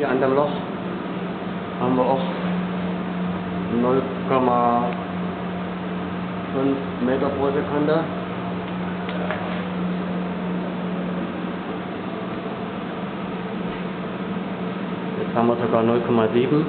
Hier an dem Loch haben wir auch 0,5 Meter pro Sekunde. Jetzt haben wir sogar 0,7.